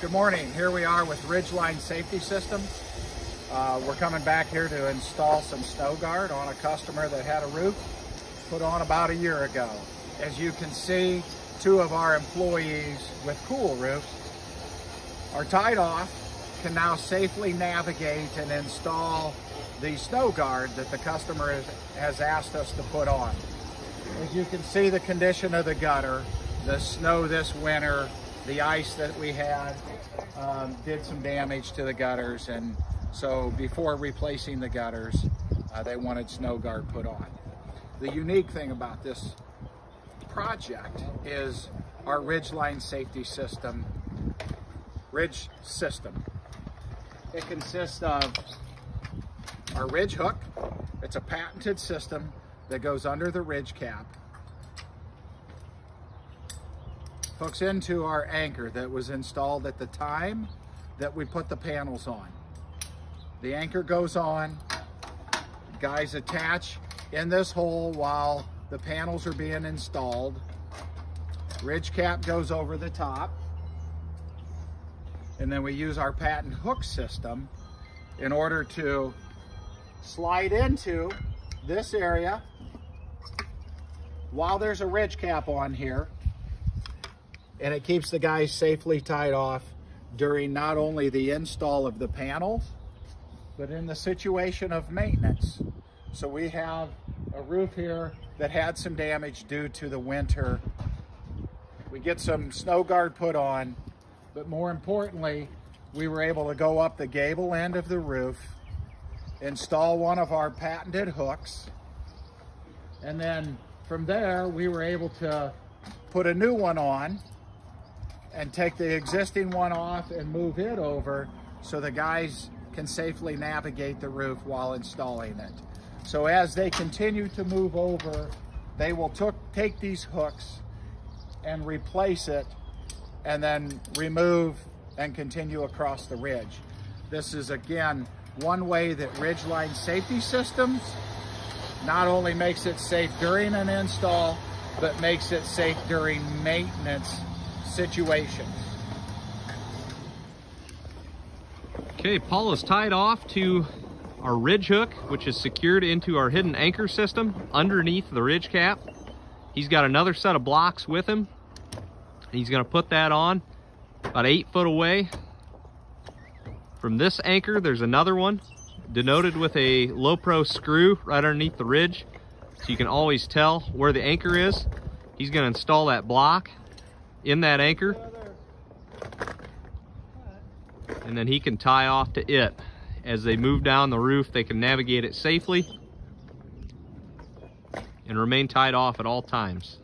Good morning. Here we are with Ridgeline Safety Systems. Uh, we're coming back here to install some snow guard on a customer that had a roof put on about a year ago. As you can see, two of our employees with cool roofs are tied off, can now safely navigate and install the snow guard that the customer has, has asked us to put on. As you can see the condition of the gutter, the snow this winter, the ice that we had um, did some damage to the gutters and so before replacing the gutters uh, they wanted snow guard put on. The unique thing about this project is our Ridgeline safety system, Ridge system. It consists of our ridge hook. It's a patented system that goes under the ridge cap hooks into our anchor that was installed at the time that we put the panels on. The anchor goes on, guys attach in this hole while the panels are being installed. Ridge cap goes over the top. And then we use our patent hook system in order to slide into this area while there's a ridge cap on here and it keeps the guys safely tied off during not only the install of the panels, but in the situation of maintenance. So we have a roof here that had some damage due to the winter. We get some snow guard put on, but more importantly, we were able to go up the gable end of the roof, install one of our patented hooks, and then from there, we were able to put a new one on and take the existing one off and move it over so the guys can safely navigate the roof while installing it. So as they continue to move over, they will take these hooks and replace it and then remove and continue across the ridge. This is again, one way that Ridgeline Safety Systems not only makes it safe during an install, but makes it safe during maintenance situations. Okay, Paul is tied off to our ridge hook, which is secured into our hidden anchor system underneath the ridge cap. He's got another set of blocks with him. He's gonna put that on about eight foot away. From this anchor, there's another one denoted with a Lowepro screw right underneath the ridge. So you can always tell where the anchor is. He's gonna install that block in that anchor. And then he can tie off to it. As they move down the roof, they can navigate it safely and remain tied off at all times.